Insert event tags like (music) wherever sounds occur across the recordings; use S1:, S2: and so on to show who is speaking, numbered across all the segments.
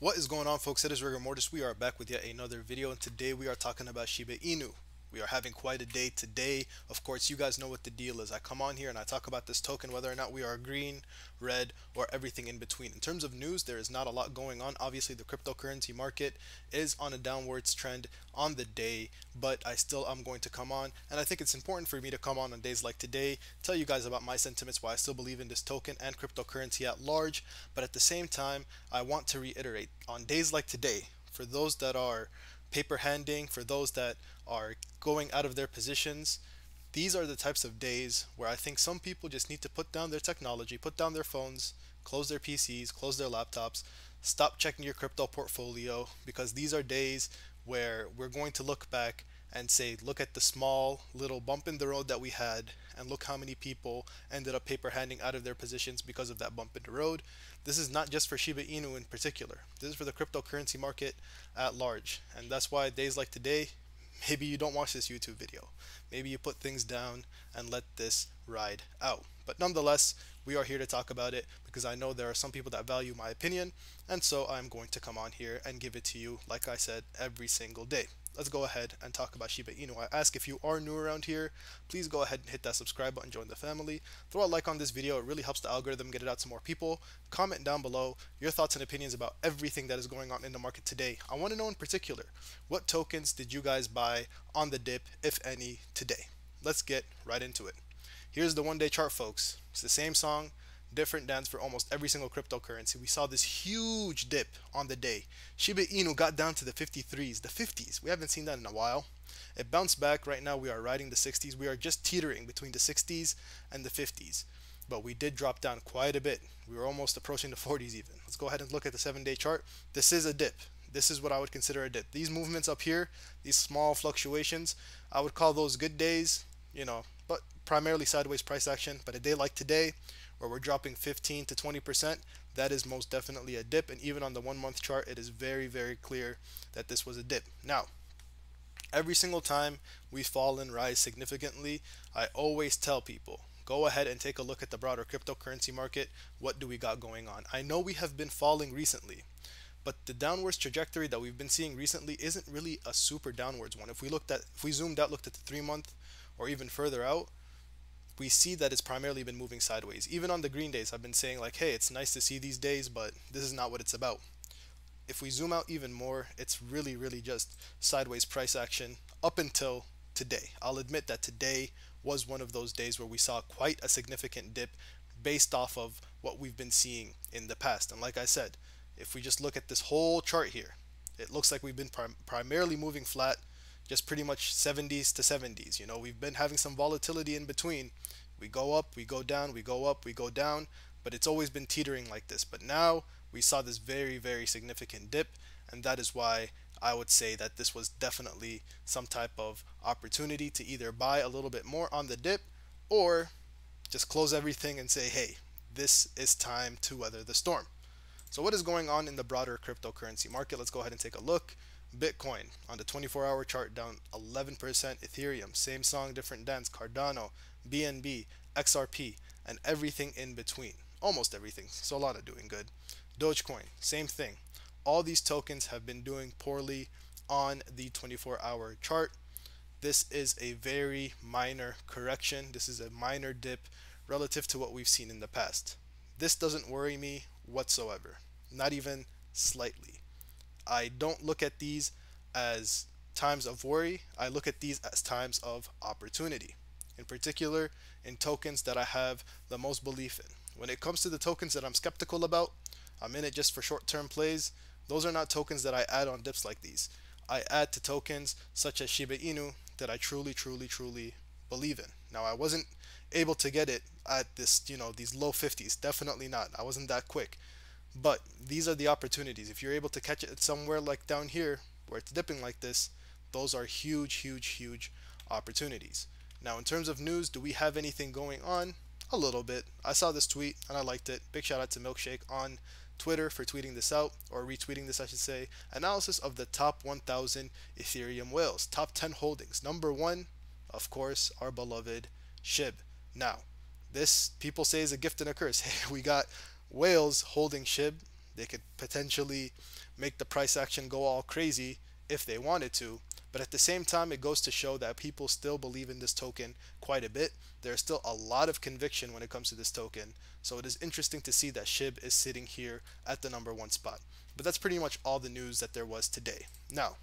S1: What is going on folks, it is Rigor Mortis. We are back with yet another video and today we are talking about Shiba Inu. We are having quite a day today. Of course, you guys know what the deal is. I come on here and I talk about this token, whether or not we are green, red, or everything in between. In terms of news, there is not a lot going on. Obviously, the cryptocurrency market is on a downwards trend on the day, but I still am going to come on. And I think it's important for me to come on on days like today, tell you guys about my sentiments, why I still believe in this token and cryptocurrency at large. But at the same time, I want to reiterate on days like today, for those that are paper handing, for those that are going out of their positions, these are the types of days where I think some people just need to put down their technology, put down their phones, close their PCs, close their laptops, stop checking your crypto portfolio because these are days where we're going to look back and say, look at the small little bump in the road that we had, and look how many people ended up paper handing out of their positions because of that bump in the road. This is not just for Shiba Inu in particular. This is for the cryptocurrency market at large. And that's why days like today, maybe you don't watch this YouTube video. Maybe you put things down and let this ride out. But nonetheless, we are here to talk about it because I know there are some people that value my opinion, and so I'm going to come on here and give it to you, like I said, every single day let's go ahead and talk about Shiba Inu. I ask if you are new around here, please go ahead and hit that subscribe button, join the family. Throw a like on this video, it really helps the algorithm get it out to more people. Comment down below your thoughts and opinions about everything that is going on in the market today. I want to know in particular, what tokens did you guys buy on the dip, if any, today? Let's get right into it. Here's the one day chart, folks. It's the same song, different dance for almost every single cryptocurrency. We saw this huge dip on the day. Shiba Inu got down to the 53s, the 50s. We haven't seen that in a while. It bounced back. Right now we are riding the 60s. We are just teetering between the 60s and the 50s. But we did drop down quite a bit. We were almost approaching the 40s even. Let's go ahead and look at the 7-day chart. This is a dip. This is what I would consider a dip. These movements up here, these small fluctuations, I would call those good days, you know, but primarily sideways price action. But a day like today, where we're dropping 15 to 20%, that is most definitely a dip. And even on the one month chart, it is very, very clear that this was a dip. Now, every single time we fall and rise significantly, I always tell people, go ahead and take a look at the broader cryptocurrency market. What do we got going on? I know we have been falling recently, but the downwards trajectory that we've been seeing recently isn't really a super downwards one. If we looked at, if we zoomed out, looked at the three month or even further out, we see that it's primarily been moving sideways. Even on the green days, I've been saying like, hey, it's nice to see these days, but this is not what it's about. If we zoom out even more, it's really, really just sideways price action up until today. I'll admit that today was one of those days where we saw quite a significant dip based off of what we've been seeing in the past. And like I said, if we just look at this whole chart here, it looks like we've been prim primarily moving flat just pretty much 70s to 70s. You know, we've been having some volatility in between. We go up, we go down, we go up, we go down, but it's always been teetering like this. But now we saw this very, very significant dip, and that is why I would say that this was definitely some type of opportunity to either buy a little bit more on the dip or just close everything and say, hey, this is time to weather the storm. So what is going on in the broader cryptocurrency market? Let's go ahead and take a look. Bitcoin on the 24 hour chart down 11%. Ethereum, same song, different dance. Cardano, BNB, XRP, and everything in between. Almost everything. Solana doing good. Dogecoin, same thing. All these tokens have been doing poorly on the 24 hour chart. This is a very minor correction. This is a minor dip relative to what we've seen in the past. This doesn't worry me whatsoever, not even slightly. I don't look at these as times of worry. I look at these as times of opportunity. In particular, in tokens that I have the most belief in. When it comes to the tokens that I'm skeptical about, I'm in it just for short-term plays. Those are not tokens that I add on dips like these. I add to tokens such as Shiba Inu that I truly, truly, truly believe in. Now, I wasn't able to get it at this, you know, these low 50s. Definitely not. I wasn't that quick. But these are the opportunities. If you're able to catch it somewhere like down here where it's dipping like this, those are huge, huge, huge opportunities. Now, in terms of news, do we have anything going on? A little bit. I saw this tweet and I liked it. Big shout out to Milkshake on Twitter for tweeting this out, or retweeting this, I should say. Analysis of the top 1,000 Ethereum whales. Top 10 holdings. Number one, of course, our beloved SHIB. Now, this people say is a gift and a curse. Hey, (laughs) we got whales holding SHIB. They could potentially make the price action go all crazy if they wanted to. But at the same time, it goes to show that people still believe in this token quite a bit. There's still a lot of conviction when it comes to this token. So it is interesting to see that SHIB is sitting here at the number one spot. But that's pretty much all the news that there was today. Now,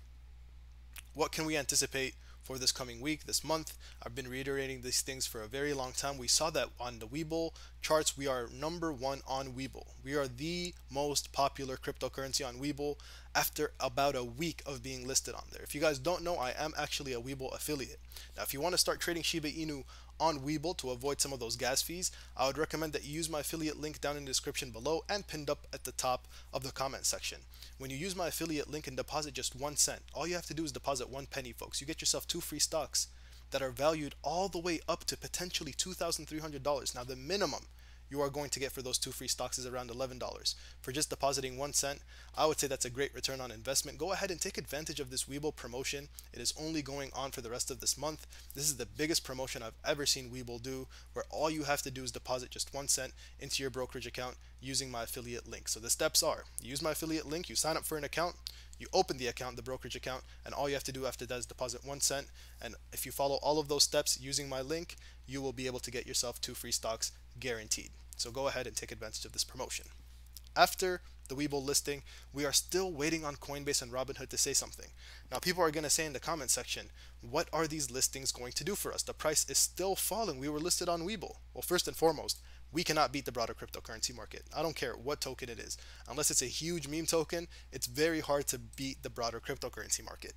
S1: what can we anticipate for this coming week, this month. I've been reiterating these things for a very long time. We saw that on the Webull charts, we are number one on Webull. We are the most popular cryptocurrency on Webull after about a week of being listed on there. If you guys don't know, I am actually a Webull affiliate. Now, if you want to start trading Shiba Inu on Webull to avoid some of those gas fees, I would recommend that you use my affiliate link down in the description below and pinned up at the top of the comment section. When you use my affiliate link and deposit just one cent, all you have to do is deposit one penny, folks. You get yourself two free stocks that are valued all the way up to potentially $2,300. Now, the minimum you are going to get for those two free stocks is around $11. For just depositing one cent, I would say that's a great return on investment. Go ahead and take advantage of this Webull promotion. It is only going on for the rest of this month. This is the biggest promotion I've ever seen Webull do, where all you have to do is deposit just one cent into your brokerage account using my affiliate link. So the steps are, use my affiliate link, you sign up for an account, you open the account, the brokerage account, and all you have to do after that is deposit one cent. And if you follow all of those steps using my link, you will be able to get yourself two free stocks guaranteed. So go ahead and take advantage of this promotion. After the Webull listing, we are still waiting on Coinbase and Robinhood to say something. Now, people are going to say in the comment section, what are these listings going to do for us? The price is still falling. We were listed on Webull. Well, first and foremost, we cannot beat the broader cryptocurrency market. I don't care what token it is. Unless it's a huge meme token, it's very hard to beat the broader cryptocurrency market.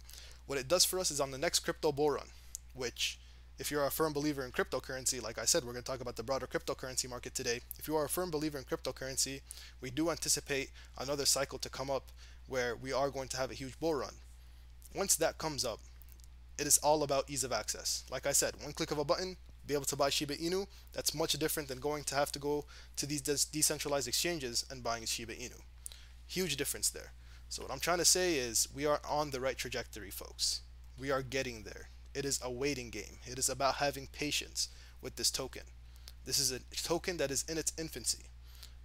S1: What it does for us is on the next crypto bull run, which if you're a firm believer in cryptocurrency, like I said, we're going to talk about the broader cryptocurrency market today. If you are a firm believer in cryptocurrency, we do anticipate another cycle to come up where we are going to have a huge bull run. Once that comes up, it is all about ease of access. Like I said, one click of a button, be able to buy Shiba Inu, that's much different than going to have to go to these decentralized exchanges and buying Shiba Inu. Huge difference there. So what I'm trying to say is we are on the right trajectory, folks. We are getting there. It is a waiting game. It is about having patience with this token. This is a token that is in its infancy.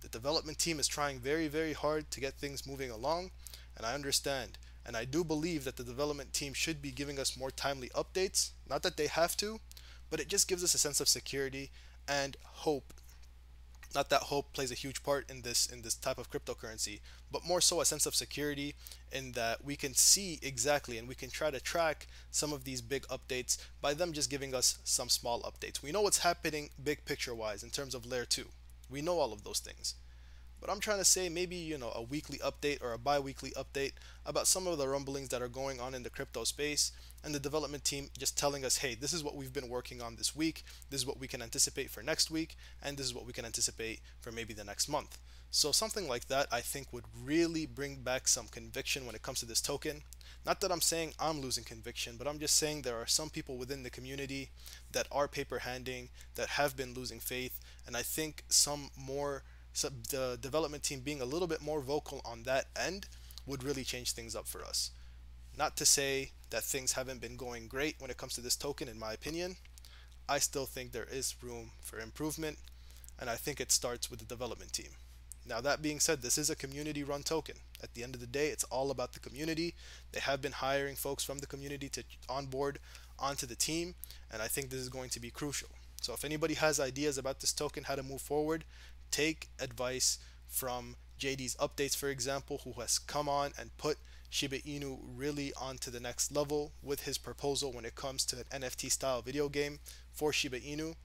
S1: The development team is trying very, very hard to get things moving along, and I understand. And I do believe that the development team should be giving us more timely updates. Not that they have to, but it just gives us a sense of security and hope. Not that hope plays a huge part in this in this type of cryptocurrency but more so a sense of security in that we can see exactly and we can try to track some of these big updates by them just giving us some small updates. We know what's happening big picture wise in terms of layer 2 we know all of those things but I'm trying to say maybe you know a weekly update or a bi-weekly update about some of the rumblings that are going on in the crypto space and the development team just telling us hey this is what we've been working on this week. This is what we can anticipate for next week and this is what we can anticipate for maybe the next month. So something like that I think would really bring back some conviction when it comes to this token. Not that I'm saying I'm losing conviction, but I'm just saying there are some people within the community that are paper handing, that have been losing faith, and I think some more so the development team being a little bit more vocal on that end would really change things up for us. Not to say that things haven't been going great when it comes to this token, in my opinion. I still think there is room for improvement, and I think it starts with the development team. Now, that being said, this is a community run token. At the end of the day, it's all about the community. They have been hiring folks from the community to onboard onto the team, and I think this is going to be crucial. So, if anybody has ideas about this token, how to move forward, take advice from JD's updates, for example, who has come on and put Shiba Inu really onto the next level with his proposal when it comes to an NFT style video game for Shiba Inu.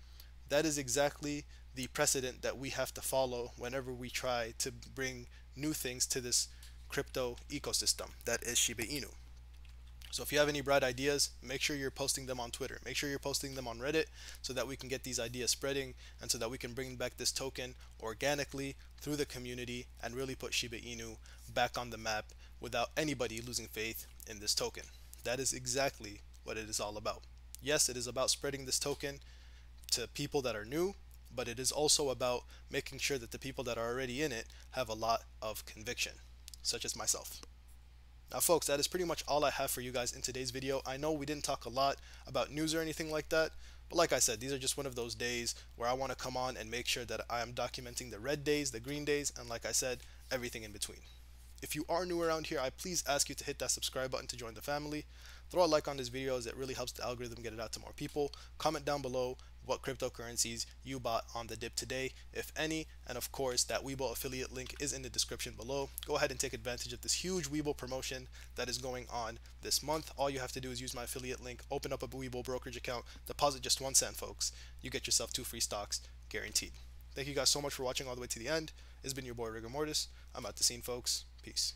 S1: That is exactly the precedent that we have to follow whenever we try to bring new things to this crypto ecosystem that is Shiba Inu. So if you have any bright ideas, make sure you're posting them on Twitter. Make sure you're posting them on Reddit so that we can get these ideas spreading and so that we can bring back this token organically through the community and really put Shiba Inu back on the map without anybody losing faith in this token. That is exactly what it is all about. Yes, it is about spreading this token to people that are new, but it is also about making sure that the people that are already in it have a lot of conviction, such as myself. Now folks, that is pretty much all I have for you guys in today's video. I know we didn't talk a lot about news or anything like that, but like I said, these are just one of those days where I want to come on and make sure that I am documenting the red days, the green days, and like I said, everything in between. If you are new around here, I please ask you to hit that subscribe button to join the family. Throw a like on this video as it really helps the algorithm get it out to more people. Comment down below what cryptocurrencies you bought on the dip today, if any. And of course, that Webull affiliate link is in the description below. Go ahead and take advantage of this huge Webull promotion that is going on this month. All you have to do is use my affiliate link, open up a Webull brokerage account, deposit just one cent, folks. You get yourself two free stocks guaranteed. Thank you guys so much for watching all the way to the end. It's been your boy Rigor Mortis. I'm out the scene, folks. Peace.